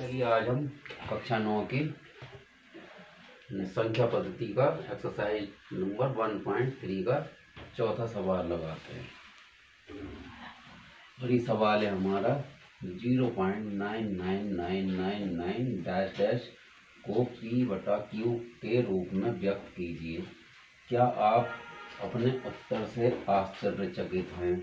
चलिए आज हम कक्षा नौ की संख्या पद्धति का exercise number one point three का चौथा सवाल लगाते हैं। और ये सवाल है हमारा zero point nine nine nine nine nine dash dash को पी बटा क्यू के रूप में व्यक्त कीजिए। क्या आप अपने उत्तर से आश्चर्यचकित हैं?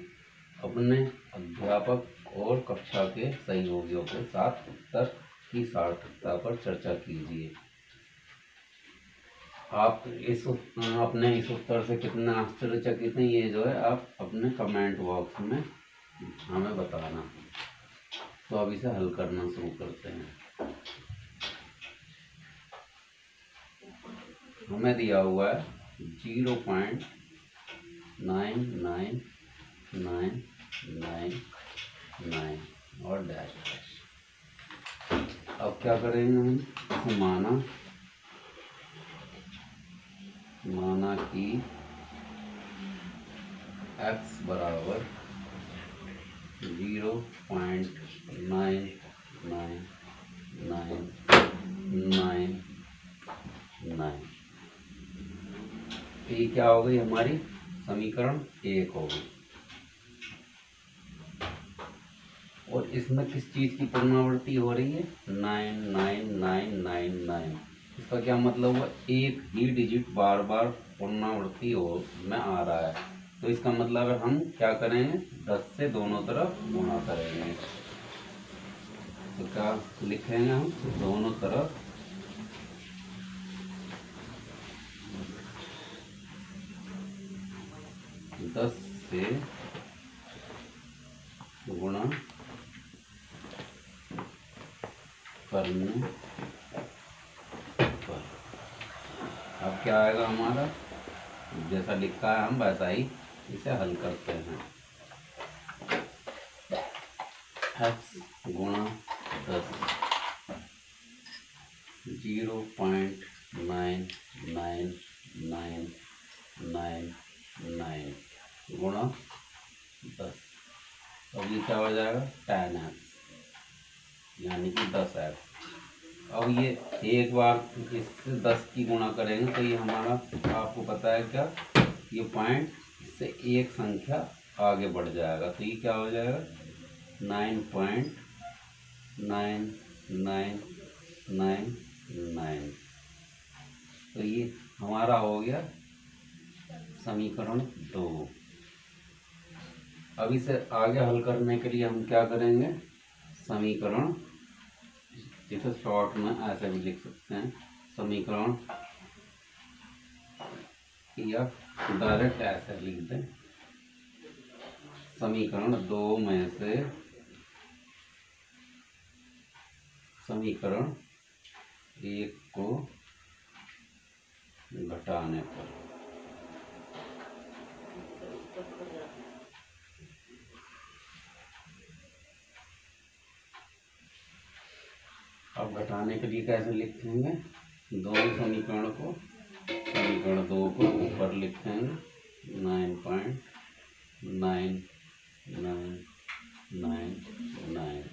अपने अध्यापक और कक्षा के सहयोगियों के साथ उत्तर सार्थकता पर चर्चा कीजिए। आप इस अपने इस उत्तर से कितना आश्चर्यचकित हैं, ये जो है, आप अपने कमेंट बॉक्स में हमें बताना। तो अब इसे हल करना शुरू करते हैं। हमें दिया हुआ है zero point nine nine nine nine nine और डैश डैश अब क्या करेंगे हम? इसे माना। माना कि x बराबर zero point nine nine nine nine nine. ये क्या हो गई हमारी समीकरण एक हो गई। और इसमें किस चीज़ की पुनरावृत्ति हो रही है? Nine nine nine nine nine. इसका क्या मतलब हुआ? एक ही डिजिट बार बार पुनरावृत्ति हो, में आ रहा है। तो इसका मतलब है हम क्या करेंगे? दस से दोनों तरफ़ गुणा करेंगे। तो क्या लिखेंगे हम? दोनों तरफ़ दस से गुणा करने पर। अब क्या आएगा हमारा? जैसा लिखा है हम वैसा ही इसे हल करते हैं। एक्स गुणा दस। Zero point nine nine nine nine nine. गुणा दस। अब ये क्या हो जाएगा टेन एक्स यानी कि दस एक्स अब ये एक बार इससे दस की गुणा करेंगे तो ये हमारा आपको पता है क्या ये पॉइंट इससे एक संख्या आगे बढ़ जाएगा। तो ये क्या हो जाएगा? Nine point nine nine nine nine तो ये हमारा हो गया समीकरण दो। अब इसे आगे हल करने के लिए हम क्या करेंगे? समीकरण जिसे शॉर्ट में ऐसे भी लिख सकते हैं। समीकरण या डायरेक्ट ऐसे लिख दें। समीकरण दो में से समीकरण एक को घटाने पर। घटाने के लिए कैसे लिखेंगे दोनों समीकरण को, समीकरण दो को ऊपर लिखेंगे nine point nine nine nine nine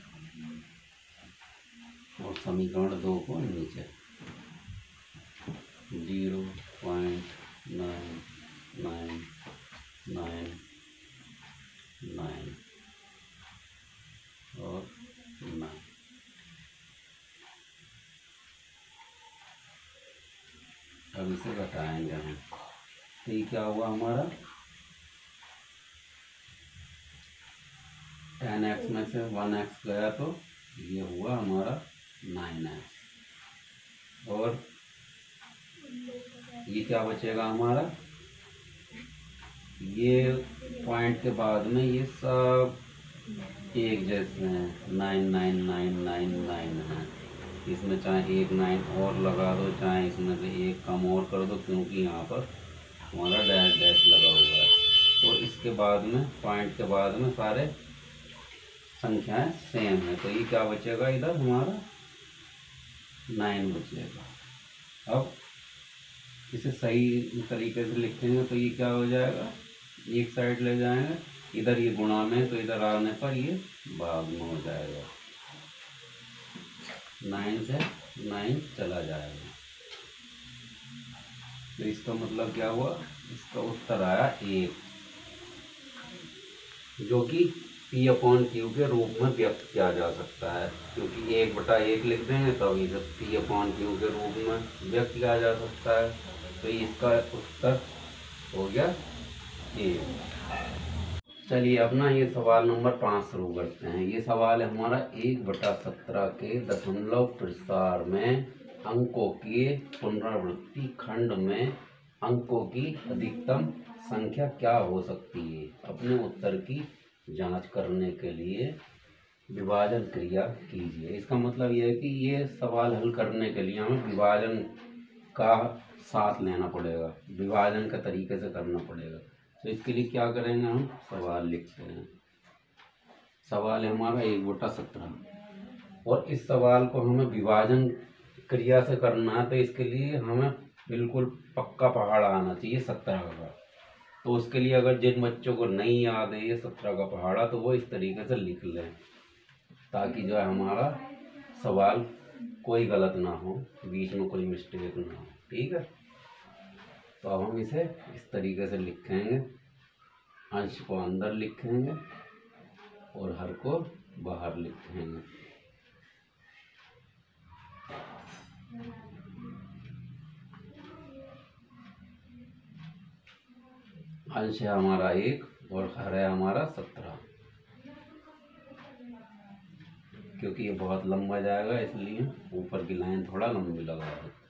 और समीकरण दो को नीचे। Zero point nine nine nine और नाइन अब इसे घटाएँगे हम। तो ये क्या हुआ हमारा? टेन एक्स में से वन एक्स गया तो ये हुआ हमारा नाइन एक्स। और ये क्या बचेगा हमारा? ये पॉइंट के बाद में ये सब एक जैसे हैं। Nine nine nine nine nine है। इसमें चाहे एक नाइन और लगा दो, चाहे इसमें से एक कम और कर दो, क्योंकि यहाँ पर हमारा डैश डैश लगा हुआ है। तो इसके बाद में पॉइंट के बाद में सारे संख्याएँ सेम है। तो ये क्या बचेगा इधर? हमारा नाइन बचेगा। अब इसे सही तरीके से लिखेंगे तो ये क्या हो जाएगा? एक साइड ले जाएँगे। इधर ये गुणा में तो इधर आने पर ये भाग में हो जाएगा। नाइन से नाइन चला जाएगा। तो इसका मतलब क्या हुआ? इसका उत्तर आया एक जो कि पी अपॉन क्यू के रूप में व्यक्त किया जा सकता है। क्योंकि एक बटा एक लिख देंगे तो इसे पी अपॉन क्यू के रूप में व्यक्त किया जा सकता है। तो इसका उत्तर हो गया एक चलिए अपना ये सवाल नंबर पाँच शुरू करते हैं। ये सवाल है हमारा एक बटा सत्रह के दशमलव प्रसार में अंकों के पुनरावृत्ति खंड में अंकों की अधिकतम संख्या क्या हो सकती है? अपने उत्तर की जाँच करने के लिए विभाजन क्रिया कीजिए। इसका मतलब यह है कि ये सवाल हल करने के लिए हमें विभाजन का साथ लेना पड़ेगा। विभाजन का तरीके से करना पड़ेगा। तो इसके लिए क्या करेंगे हम? सवाल लिखते हैं। सवाल है हमारा एक बटा सत्रह और इस सवाल को हमें विभाजन क्रिया से करना है तो इसके लिए हमें बिल्कुल पक्का पहाड़ आना चाहिए, सत्रह का तो उसके लिए अगर जिन बच्चों को नहीं याद है ये सत्रह का पहाड़ा तो वो इस तरीके से लिख लें, ताकि जो है हमारा सवाल कोई गलत ना हो, बीच में कोई मिस्टेक ना हो। ठीक है? तो अब हम इसे इस तरीके से लिखेंगे। अंश को अंदर लिखेंगे और हर को बाहर लिखेंगे। अंश है हमारा एक और हर है हमारा सत्रह। क्योंकि ये बहुत लंबा जाएगा, इसलिए ऊपर की लाइन थोड़ा लंबी लगा है।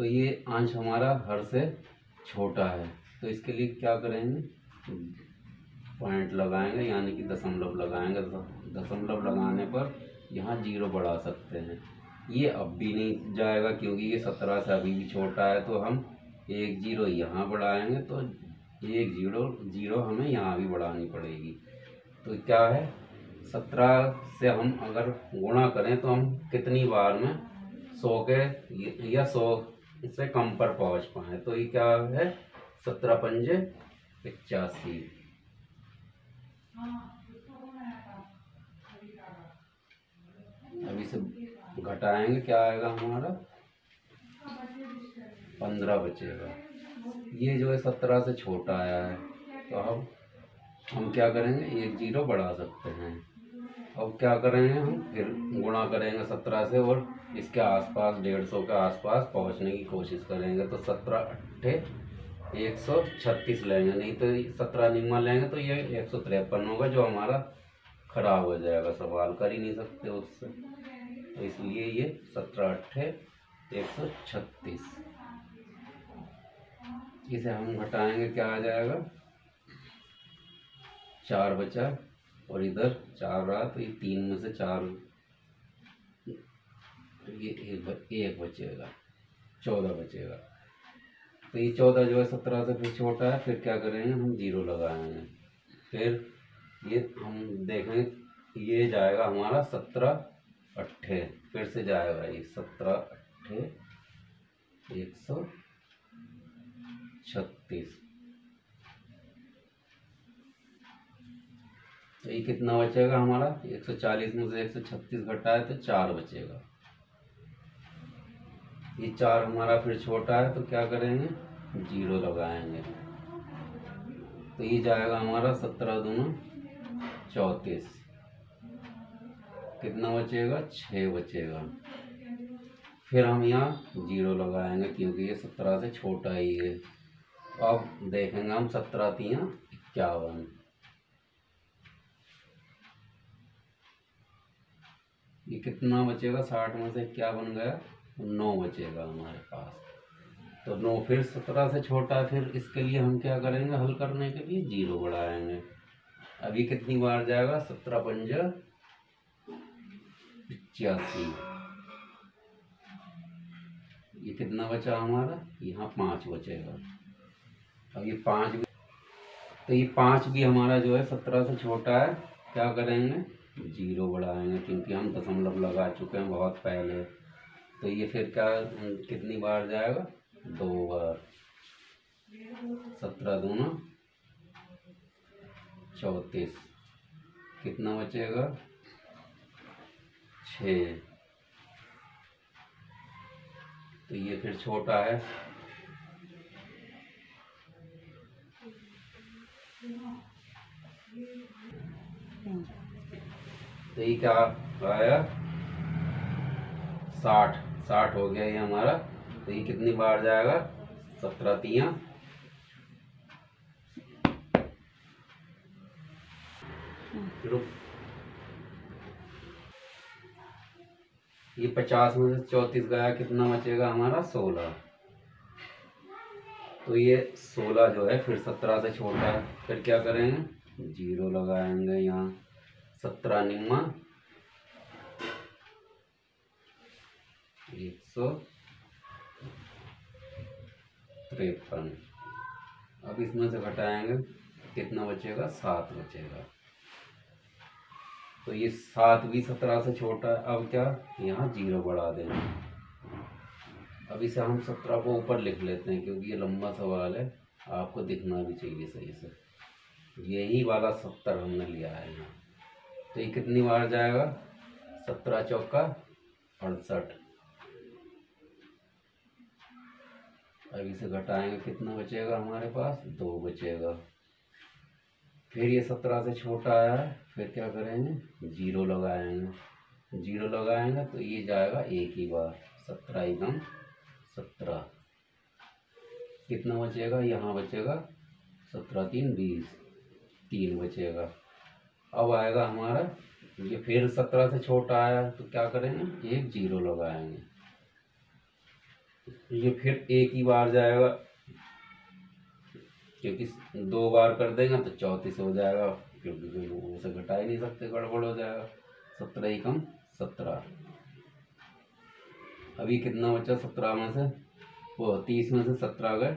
तो ये अंश हमारा हर से छोटा है। तो इसके लिए क्या करेंगे? पॉइंट लगाएँगे, यानी कि दशमलव लगाएँगे। दशमलव लगाने पर यहाँ ज़ीरो बढ़ा सकते हैं। ये अब भी नहीं जाएगा, क्योंकि ये सत्रह से अभी भी छोटा है। तो हम एक ज़ीरो यहाँ बढ़ाएँगे तो एक ज़ीरो ज़ीरो हमें यहाँ भी बढ़ानी पड़ेगी। तो क्या है? सत्रह से हम अगर गुणा करें तो हम कितनी बार में सौ के, या सौ से कम पर पहुँच पाए। तो ये क्या है? सत्रह पंजे पचासी। अभी से घटाएँगे, क्या आएगा हमारा? पंद्रह बचेगा। ये जो है सत्रह से छोटा आया है। तो अब हम क्या करेंगे? एक ज़ीरो बढ़ा सकते हैं। अब क्या करेंगे हम? फिर गुणा करेंगे सत्रह से और इसके आसपास, डेढ़ सौ के आसपास पहुँचने की कोशिश करेंगे। तो सत्रह अट्ठे, एक सौ छत्तीस लेंगे। नहीं तो सत्रह निम्मा लेंगे तो ये एक सौ तिरपन होगा, जो हमारा खराब हो जाएगा। सवाल कर ही नहीं सकते उससे। तो इसलिए ये सत्रह अट्ठे, एक सौ छत्तीस। इसे हम घटाएँगे, क्या आ जाएगा? चार बचा और इधर चार रहा तो ये तीन में से चार ये एक एक बचेगा, चौदह बचेगा। तो ये चौदह जो है सत्रह से फिर छोटा है, फिर क्या करेंगे, हम ज़ीरो लगाएँगे। फिर ये हम देखें, ये जाएगा हमारा सत्रह अट्ठे, फिर से जाएगा ये सत्रह अट्ठे, एक सौ छत्तीस। तो ये कितना बचेगा हमारा, एक सौ चालीस में से एक सौ छत्तीस घटा है तो चार बचेगा। ये चार हमारा फिर छोटा है तो क्या करेंगे? ज़ीरो लगाएँगे। तो ये जाएगा हमारा सत्रह दोनों चौंतीस। कितना बचेगा? छः बचेगा। फिर हम यहाँ ज़ीरो लगाएँगे क्योंकि ये सत्रह से छोटा ही है। अब देखेंगे हम सत्रह तिया इक्यावन। ये कितना बचेगा? साठ में से क्या बन गया? नौ बचेगा हमारे पास। तो नौ फिर सत्रह से छोटा फिर इसके लिए हम क्या करेंगे? हल करने के लिए ज़ीरो बढ़ाएँगे। अभी कितनी बार जाएगा? सत्रह पंज पचासी। ये कितना बचा हमारा? यहाँ पाँच बचेगा। अब ये पाँच तो ये पाँच भी हमारा जो है सत्रह से छोटा है, क्या करेंगे? ज़ीरो बढ़ाएँगे, क्योंकि हम दशमलव लगा चुके हैं बहुत पहले। तो ये फिर क्या, कितनी बार जाएगा? दो बार। सत्रह दूना चौंतीस। कितना बचेगा? छ। तो ये फिर छोटा है। तो ये क्या आया साठ। साठ हो गया ये हमारा। तो ये कितनी बार जाएगा? सत्रह तिया। ये पचास में से चौंतीस गया कितना बचेगा हमारा? सोलह। तो ये सोलह जो है, फिर सत्रह से छोटा है। फिर क्या करेंगे? ज़ीरो लगाएँगे यहाँ। सत्रह निम्मा एक सौ तिरपन। अब इसमें से घटाएँगे, कितना बचेगा? सात बचेगा। तो ये सात भी सत्रह से छोटा है, अब क्या? यहाँ ज़ीरो बढ़ा देंगे अब इसे हम सत्रह को ऊपर लिख लेते हैं, क्योंकि ये लंबा सवाल है, आपको दिखना भी चाहिए सही से। यही वाला सत्तर हमने लिया है यहाँ। तो ये कितनी बार जाएगा? सत्रह चौका अड़सठ। अब इसे घटाएँगे, कितना बचेगा हमारे पास? दो बचेगा। फिर ये सत्रह से छोटा है फिर क्या करेंगे? ज़ीरो लगाएँगे। ज़ीरो लगाएँगे तो ये जाएगा एक ही बार। सत्रह एकदम सत्रह। कितना बचेगा? यहाँ बचेगा सत्रह तीन बीस। तीन बचेगा। अब आएगा हमारा, ये फिर सत्रह से छोटा आया तो क्या करेंगे? एक ज़ीरो लगाएँगे। ये फिर एक ही बार जाएगा, क्योंकि दो बार कर देंगे तो चौंतीस हो जाएगा, क्योंकि उसे घटा ही नहीं सकते, गड़बड़ हो जाएगा। सत्रह ही कम सत्रह। अभी कितना बचा सत्रह में से? वो तीस में से सत्रह गए।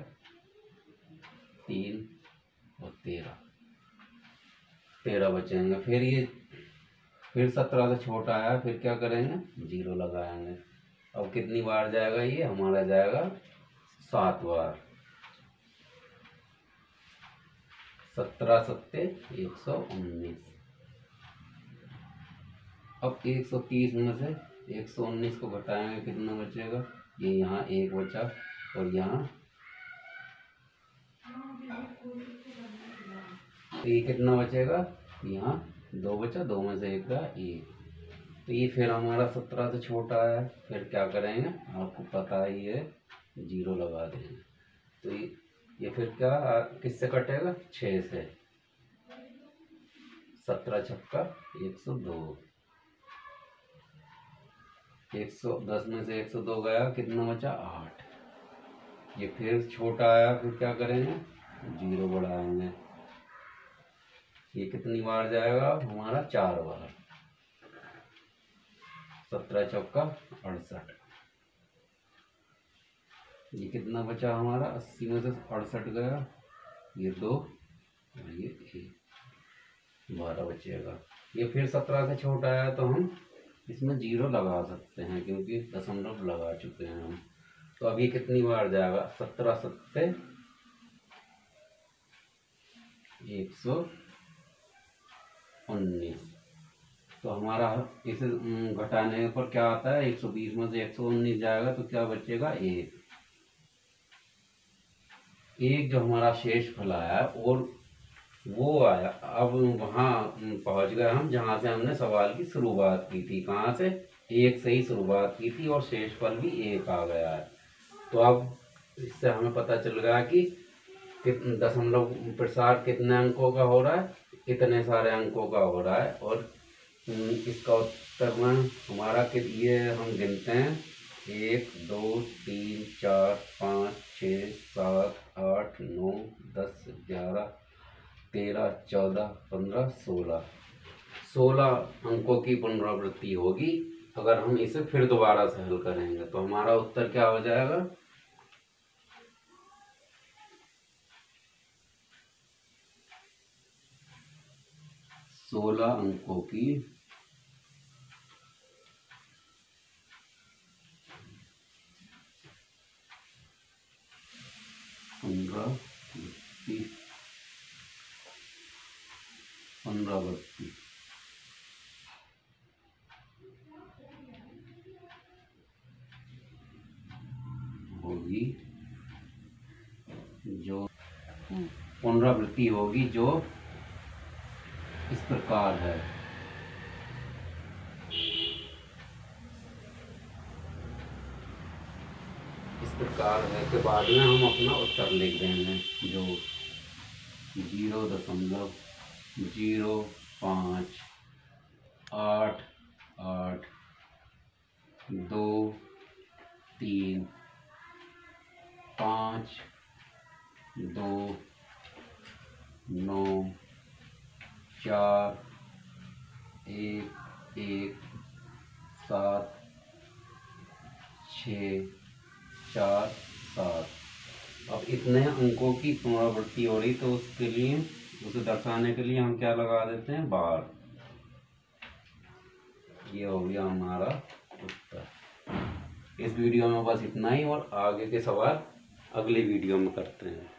तीन और तेरह। तेरह बचेंगे फिर ये, फिर सत्रह से छोटा आया, फिर क्या करेंगे? ज़ीरो लगाएँगे। अब कितनी बार जाएगा ये? हमारा जाएगा सात बार। सत्रह सत्ते, एक सौ उन्नीस। अब एक सौ तीस में से एक सौ उन्नीस को घटाएँगे, कितना बचेगा? ये यहाँ एक बचा और यहाँ तो ये कितना बचेगा? यहाँ, दो बचा, दो में से एक का एक। तो ये फिर हमारा सत्रह से छोटा है, फिर क्या करेंगे? आपको पता ही है, ज़ीरो लगा देंगे। तो ये ये फिर क्या, किससे कटेगा? छः से। सत्रह छक्का, एक सौ दो। एक सौ, दस में से एक सौ दो गया, कितना बचा? आठ। ये फिर छोटा आया, फिर क्या करेंगे? ज़ीरो बढ़ाएँगे। ये कितनी बार जाएगा? हमारा चार बार। सत्रह चौका अड़सठ। ये कितना बचा हमारा? अस्सी में से अड़सठ गया। ये दो और ये एक। बारह बचेगा। ये फिर सत्रह से छोटा आया तो हम इसमें ज़ीरो लगा सकते हैं क्योंकि दशमलव लगा चुके हैं हम। तो अभी कितनी बार जाएगा? सत्रह सत्ते एक सौ उन्नीस। तो हमारा इसे घटाने पर क्या आता है? एक सौ बीस में से एक सौ उन्नीस जाएगा तो क्या बचेगा? एक। एक जो हमारा शेष फल और वो आया, अब वहाँ पहुँच गए हम, जहाँ से हमने सवाल की शुरुआत की थी। कहाँ से? एक से ही शुरुआत की थी, और शेष फल भी एक आ गया है। तो अब इससे हमें पता चल गया कि दशमलव प्रसार कितने अंकों का हो रहा है? इतने सारे अंकों का हो रहा है और इसका उत्तर में हमारा कि, ये हम गिनते हैं। एक, दो, तीन, चार, पाँच, छः, सात, आठ, नौ, दस, ग्यारह, तेरह, चौदह, पंद्रह, सोलह। सोलह अंकों की पुनरावृत्ति होगी। अगर हम इसे फिर दोबारा से हल करेंगे तो हमारा उत्तर क्या हो जाएगा? सोलह अंकों की पंद्रह पंद्रह होगी जो हम्म। पुनरावृत्ति होगी जो इस प्रकार है। इस प्रकार है के बाद में हम अपना उत्तर लिख देंगे, जो ज़ीरो दशमलव ज़ीरो पाँच आठ आठ दो तीन पाँच दो नौ चार, एक एक, सात, छ, चार, सात। अब इतने अंकों की पुनरावृत्ति हो रही तो उसके लिए, उसे दर्शाने के लिए हम क्या लगा देते हैं? बार। ये हो गया हमारा उत्तर। इस वीडियो में बस इतना ही, और आगे के सवाल अगले वीडियो में करते हैं।